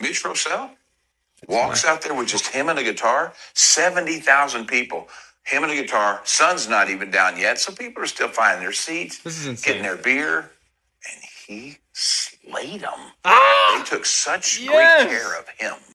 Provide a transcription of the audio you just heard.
Mitch Rossell walks out there with just him and a guitar. Seventy thousand people. Him and a guitar. Sun's not even down yet, so people are still finding their seats, This is insane. getting their beer, and he slayed them. Ah! They took such Yes! great care of him.